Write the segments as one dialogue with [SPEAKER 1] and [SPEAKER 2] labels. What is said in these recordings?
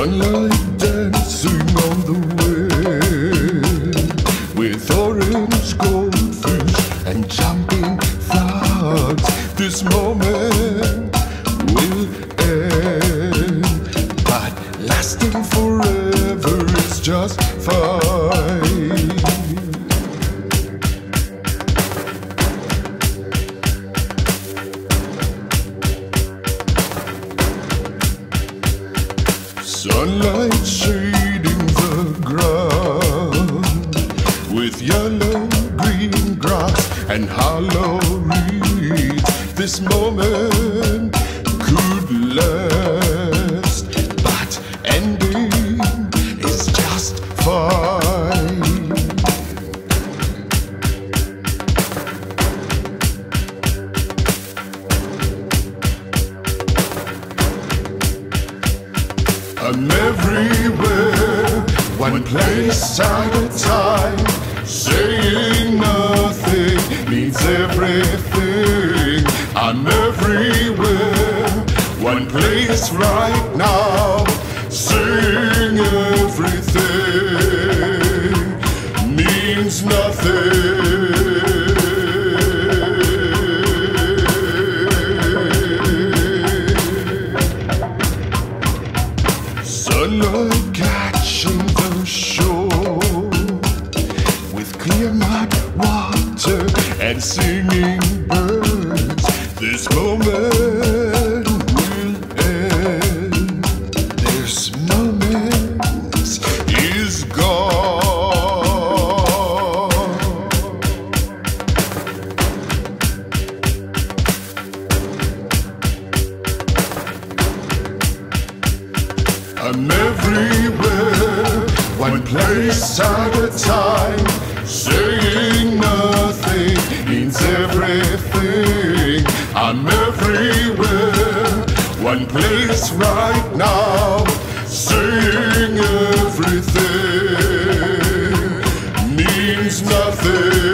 [SPEAKER 1] Sunlight dancing on the wind with orange goldfish and jumping frogs. This moment will end, but lasting forever is just fine. Sunlight shading the ground with yellow green grass and hollow reeds. This moment I'm everywhere, one place at a time. Saying nothing means everything. I'm everywhere, one place right now. Saying everything means nothing. Clear mud water and singing birds. This moment will end. This moment is gone. I'm everywhere, one place at a time. Saying nothing means everything. I'm everywhere, one place right now. Saying everything means nothing.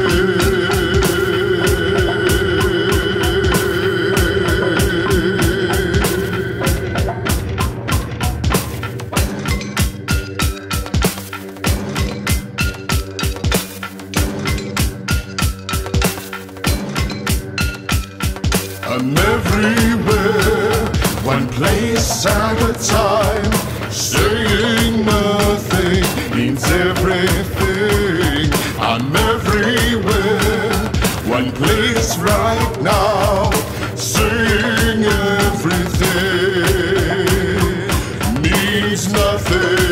[SPEAKER 1] I'm everywhere, one place at a time. Saying nothing means everything. I'm everywhere, one place right now. Saying everything means nothing.